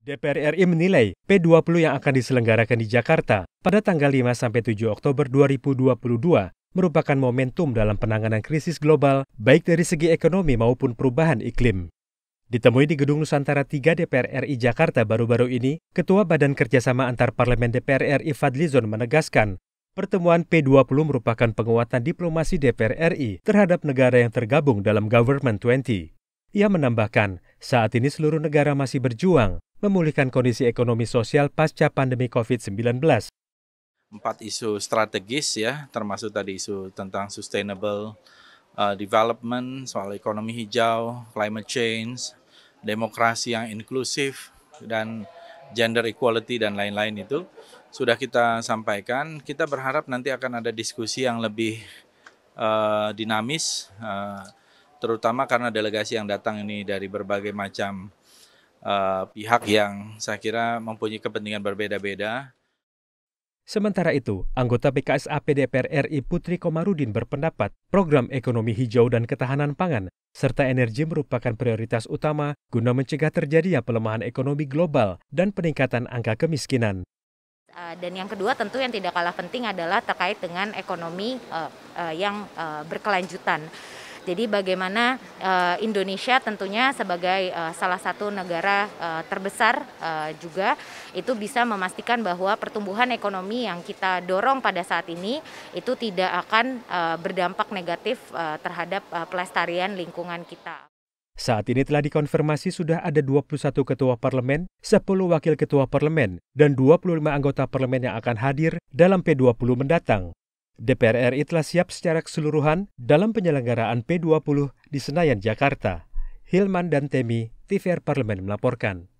DPR RI menilai P20 yang akan diselenggarakan di Jakarta pada tanggal 5 sampai 7 Oktober 2022 merupakan momentum dalam penanganan krisis global baik dari segi ekonomi maupun perubahan iklim. Ditemui di Gedung Nusantara 3 DPR RI Jakarta baru-baru ini, Ketua Badan Kerjasama Antar Parlemen DPR RI Fadlizon menegaskan, pertemuan P20 merupakan penguatan diplomasi DPR RI terhadap negara yang tergabung dalam Government 20. Ia menambahkan, saat ini seluruh negara masih berjuang memulihkan kondisi ekonomi sosial pasca pandemi COVID-19. Empat isu strategis ya, termasuk tadi isu tentang sustainable uh, development, soal ekonomi hijau, climate change, demokrasi yang inklusif, dan gender equality dan lain-lain itu sudah kita sampaikan. Kita berharap nanti akan ada diskusi yang lebih uh, dinamis, uh, terutama karena delegasi yang datang ini dari berbagai macam uh, pihak yang saya kira mempunyai kepentingan berbeda-beda. Sementara itu, anggota PKSAP DPR RI Putri Komarudin berpendapat program ekonomi hijau dan ketahanan pangan serta energi merupakan prioritas utama guna mencegah terjadinya pelemahan ekonomi global dan peningkatan angka kemiskinan. Eh, dan yang kedua tentu yang tidak kalah penting adalah terkait dengan ekonomi uh, yang berkelanjutan. Jadi bagaimana uh, Indonesia tentunya sebagai uh, salah satu negara uh, terbesar uh, juga itu bisa memastikan bahwa pertumbuhan ekonomi yang kita dorong pada saat ini itu tidak akan uh, berdampak negatif uh, terhadap uh, pelestarian lingkungan kita. Saat ini telah dikonfirmasi sudah ada 21 ketua parlemen, 10 wakil ketua parlemen, dan 25 anggota parlemen yang akan hadir dalam P20 mendatang. DPR RI telah siap secara keseluruhan dalam penyelenggaraan P20 di Senayan, Jakarta. Hilman dan Temi, TVR Parlemen melaporkan.